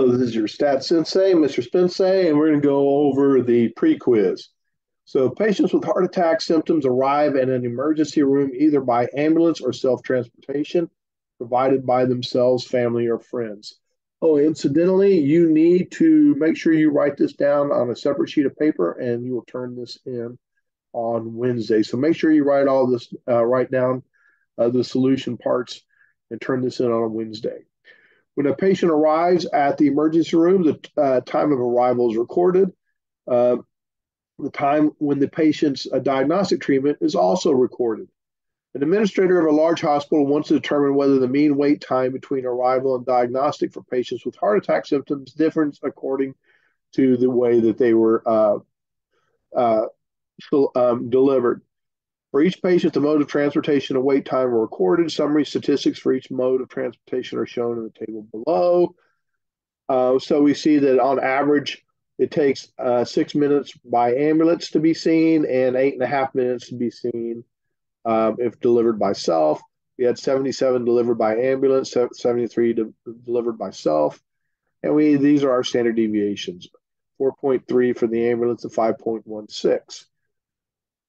Hello, this is your stat sensei, Mr. Spensei, and we're going to go over the pre-quiz. So patients with heart attack symptoms arrive at an emergency room either by ambulance or self-transportation provided by themselves, family, or friends. Oh, incidentally, you need to make sure you write this down on a separate sheet of paper and you will turn this in on Wednesday. So make sure you write all this, uh, write down uh, the solution parts and turn this in on a Wednesday. When a patient arrives at the emergency room, the uh, time of arrival is recorded. Uh, the time when the patient's uh, diagnostic treatment is also recorded. An administrator of a large hospital wants to determine whether the mean wait time between arrival and diagnostic for patients with heart attack symptoms differs according to the way that they were uh, uh, um, delivered. For each patient, the mode of transportation and wait time are recorded. Summary statistics for each mode of transportation are shown in the table below. Uh, so we see that on average, it takes uh, six minutes by ambulance to be seen and eight and a half minutes to be seen um, if delivered by self. We had 77 delivered by ambulance, 73 de- delivered by self. And we these are our standard deviations 4.3 for the ambulance and 5.16.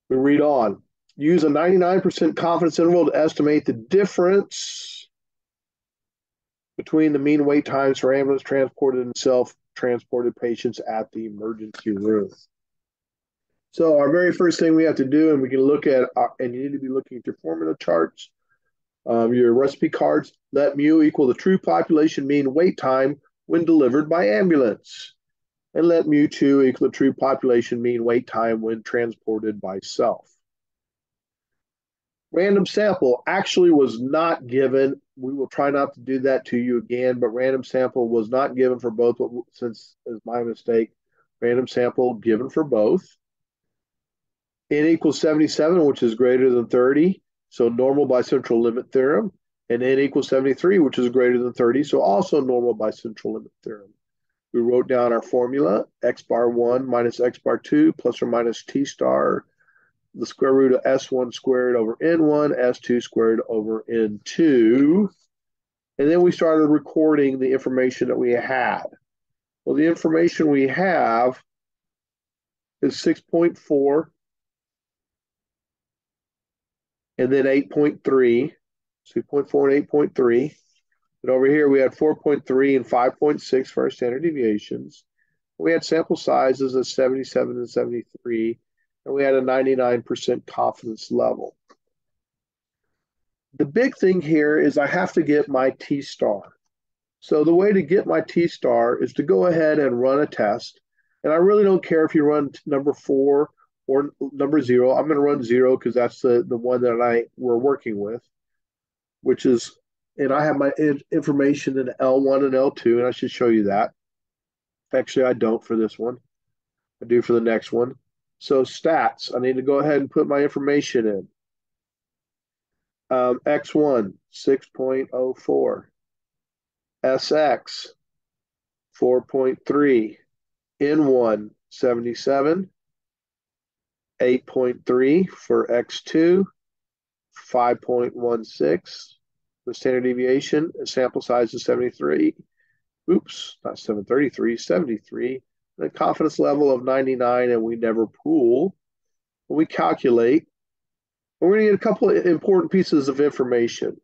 We read on. Use a 99% confidence interval to estimate the difference between the mean wait times for ambulance transported and self transported patients at the emergency room. So our very first thing we have to do, and we can look at, uh, and you need to be looking at your formula charts, um, your recipe cards. Let mu equal the true population mean wait time when delivered by ambulance, and let mu two equal the true population mean wait time when transported by self. Random sample actually was not given. We will try not to do that to you again, but random sample was not given for both, since is my mistake. Random sample given for both. N equals 77, which is greater than 30, so normal by central limit theorem. And N equals 73, which is greater than 30, so also normal by central limit theorem. We wrote down our formula, x bar 1 minus x bar 2 plus or minus t star the square root of S1 squared over N1, S2 squared over N2. And then we started recording the information that we had. Well, the information we have is 6.4 and then 8.3, 2.4 and 8.3. And over here we had 4.3 and 5.6 for our standard deviations. We had sample sizes of 77 and 73 and we had a 99% confidence level. The big thing here is I have to get my T star. So the way to get my T star is to go ahead and run a test. And I really don't care if you run number four or number zero. I'm going to run zero because that's the, the one that I we're working with, which is, and I have my information in L1 and L2, and I should show you that. Actually, I don't for this one. I do for the next one. So stats, I need to go ahead and put my information in. Um, X1, 6.04. SX, 4.3. N1, 77. 8.3 for X2. 5.16. The standard deviation, sample size is 73. Oops, not 733, 73 the confidence level of 99 and we never pool. We calculate, we're going to get a couple of important pieces of information.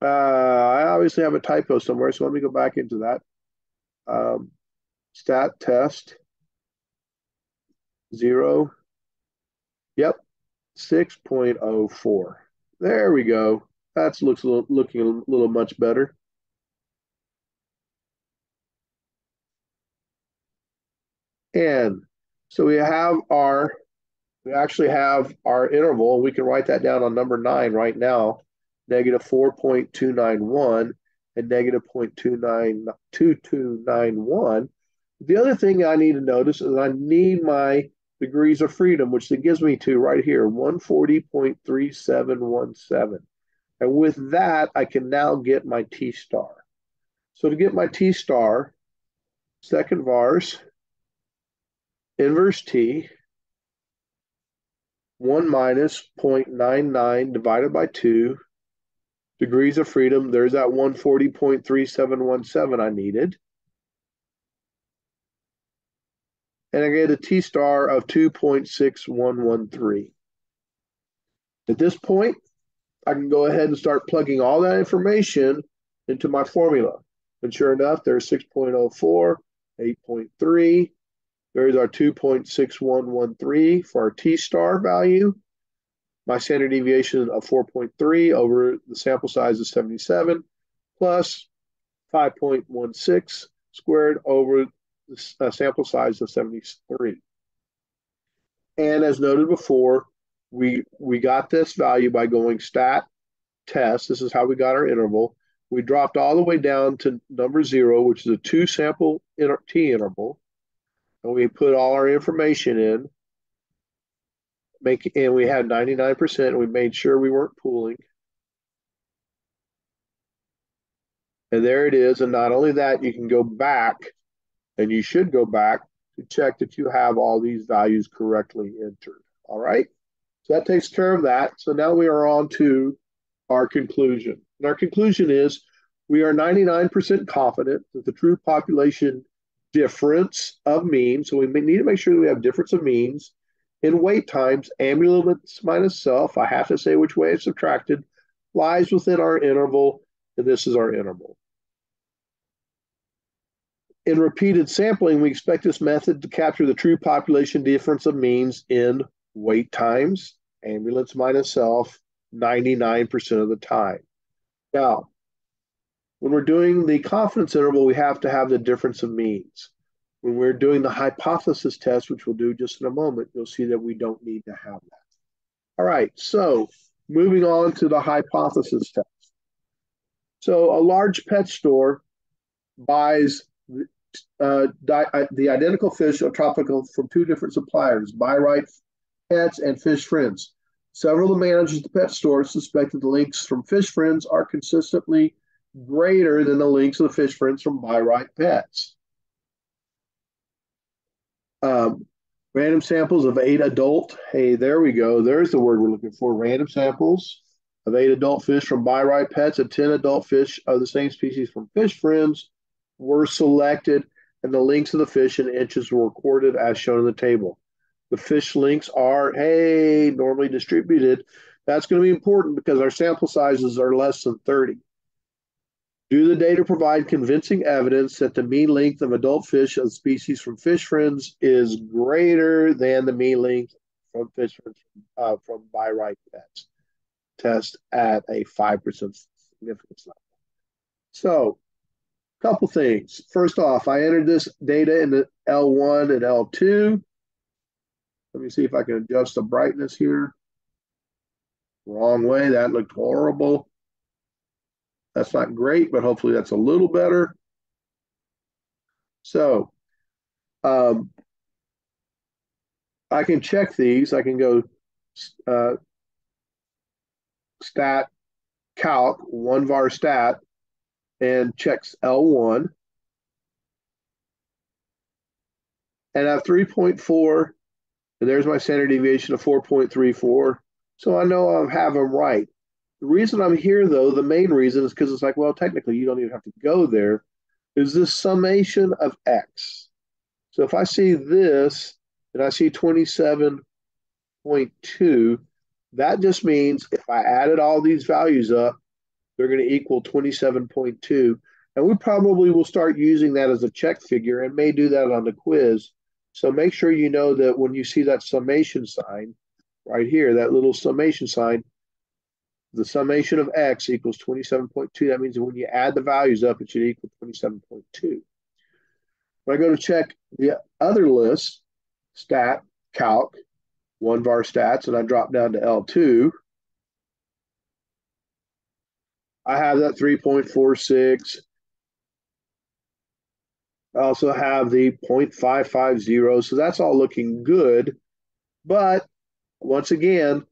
Uh, I obviously have a typo somewhere, so let me go back into that. Um, stat test zero. Yep, 6.04. There we go. That looks a little, looking a little much better. N. So we have our, we actually have our interval. We can write that down on number nine right now, negative 4.291 and negative 0.2291. The other thing I need to notice is I need my degrees of freedom, which it gives me to right here, 140.3717. And with that, I can now get my T star. So to get my T star, second vars, inverse t, 1 minus 0.99 divided by 2 degrees of freedom. There's that 140.3717 I needed. And I get a T star of 2.6113. At this point, I can go ahead and start plugging all that information into my formula. And sure enough, there's 6.04, 8.3. There's our 2.6113 for our T star value. My standard deviation of 4.3 over the sample size of 77 plus 5.16 squared over the uh, sample size of 73. And as noted before, we we got this value by going stat test. This is how we got our interval. We dropped all the way down to number zero, which is a two sample inter t interval, and we put all our information in. Make and we had 99%. And we made sure we weren't pooling. And there it is. And not only that, you can go back, and you should go back to check that you have all these values correctly entered. All right. So that takes care of that. So now we are on to our conclusion. And our conclusion is we are 99% confident that the true population difference of means, so we need to make sure that we have difference of means in wait times, ambulance minus self, I have to say which way it's subtracted, lies within our interval, and this is our interval. In repeated sampling, we expect this method to capture the true population difference of means in wait times, ambulance minus self, 99% of the time. Now, when we're doing the confidence interval, we have to have the difference of means. When we're doing the hypothesis test, which we'll do just in a moment, you'll see that we don't need to have that. All right, so moving on to the hypothesis test. So a large pet store buys uh, uh the identical fish or tropical from two different suppliers, Buy Right Pets and Fish Friends. Several of the managers of the pet store suspect that the links from Fish Friends are consistently greater than the links of the Fish Friends from Buy Right Pets. Um, random samples of eight adult. Hey, there we go. There's the word we're looking for. Random samples of eight adult fish from Buy Right Pets and 10 adult fish of the same species from Fish Friends were selected, and the links of the fish in inches were recorded as shown in the table the fish links are, hey, normally distributed. That's going to be important because our sample sizes are less than 30. Do the data provide convincing evidence that the mean length of adult fish of species from Fish Friends is greater than the mean length from Fish Friends uh, from Buy Right Pets? Test at a 5% significance level. So, a couple things. First off, I entered this data in the L1 and L2. Let me see if I can adjust the brightness here. Wrong way. That looked horrible. That's not great, but hopefully that's a little better. So um, I can check these. I can go uh, stat calc, one var stat, and checks L1. And I have 3.4 and there's my standard deviation of 4.34. So I know I have them right. The reason I'm here, though, the main reason is because it's like, well, technically, you don't even have to go there. Is this summation of x? So if I see this and I see 27.2, that just means if I added all these values up, they're going to equal 27.2. And we probably will start using that as a check figure and may do that on the quiz so make sure you know that when you see that summation sign right here, that little summation sign, the summation of x equals 27.2. That means when you add the values up, it should equal 27.2. When I go to check the other list, stat, calc, one var stats, and I drop down to L2, I have that 3.46 I also have the 0.550. So that's all looking good. But once again,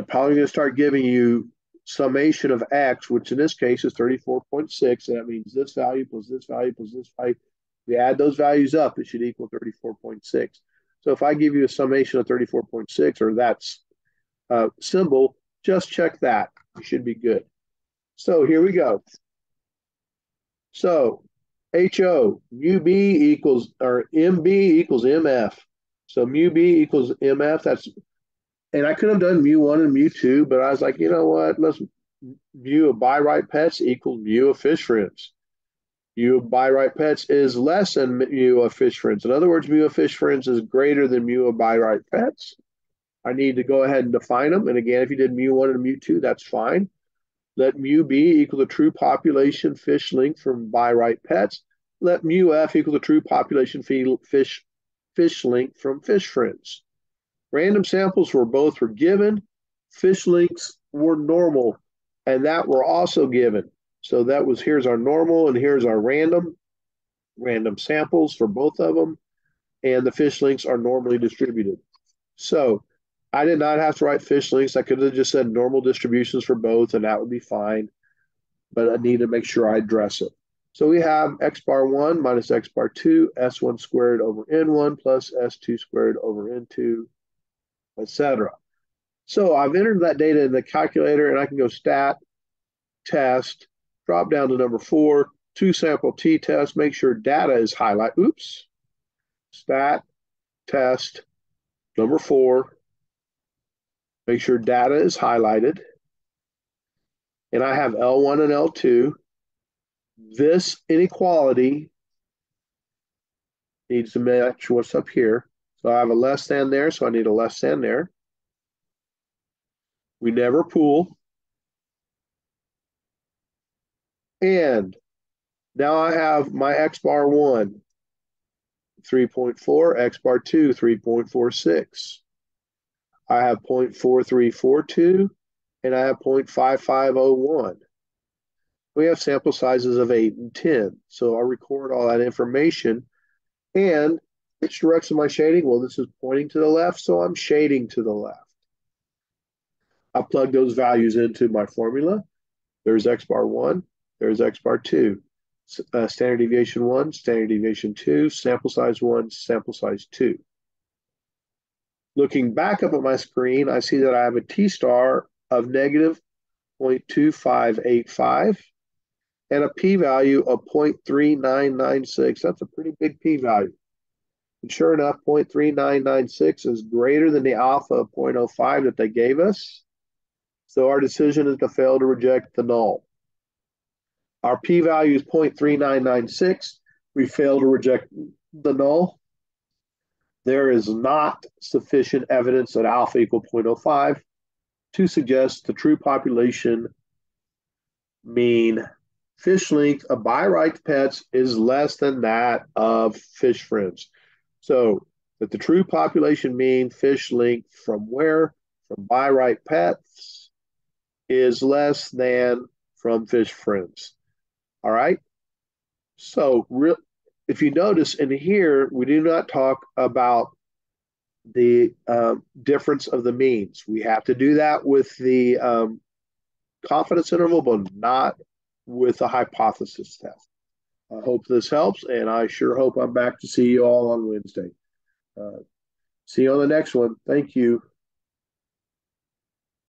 I'm probably going to start giving you summation of x, which in this case is 34.6. And that means this value plus this value plus this value. We add those values up, it should equal 34.6. So if I give you a summation of 34.6 or that uh, symbol, just check that. You should be good. So here we go. So HO, mu B equals, or MB equals MF. So mu B equals MF. That's, and I could have done mu one and mu two, but I was like, you know what? Let's mu of Buy Right pets equals mu of fish friends. Mu of Buy Right pets is less than mu of fish friends. In other words, mu of fish friends is greater than mu of Buy Right pets. I need to go ahead and define them. And again, if you did mu one and mu two, that's fine. Let mu b equal the true population fish length from Buy Right pets. Let mu f equal the true population fish fish length from fish friends. Random samples were both were given. Fish links were normal, and that were also given. So that was here's our normal and here's our random, random samples for both of them, and the fish links are normally distributed. So I did not have to write fish links. I could have just said normal distributions for both, and that would be fine. But I need to make sure I address it. So we have x bar 1 minus x bar 2, s1 squared over n1 plus s2 squared over n2, etc. So I've entered that data in the calculator, and I can go stat, test, drop down to number 4, two sample t-test, make sure data is highlighted. Oops. Stat, test, number 4, Make sure data is highlighted. And I have L1 and L2. This inequality needs to match what's up here. So I have a less than there, so I need a less than there. We never pool. And now I have my X bar 1, 3.4, X bar 2, 3.46. I have 0.4342 and I have 0.5501. We have sample sizes of 8 and 10. So I'll record all that information. And which direction am I shading? Well, this is pointing to the left, so I'm shading to the left. I plug those values into my formula. There's x bar 1, there's x bar 2. Uh, standard deviation 1, standard deviation 2, sample size 1, sample size 2. Looking back up at my screen, I see that I have a t-star of negative 0.2585 and a p-value of 0.3996. That's a pretty big p-value. And sure enough, 0.3996 is greater than the alpha of 0.05 that they gave us. So our decision is to fail to reject the null. Our p-value is 0.3996. We fail to reject the null there is not sufficient evidence that alpha equal 0.05 to suggest the true population mean fish length of Buy Right pets is less than that of fish friends. So that the true population mean fish length from where? From Buy Right pets is less than from fish friends. All right. So re- if you notice in here, we do not talk about the um, difference of the means. We have to do that with the um, confidence interval, but not with the hypothesis test. I hope this helps, and I sure hope I'm back to see you all on Wednesday. Uh, see you on the next one. Thank you.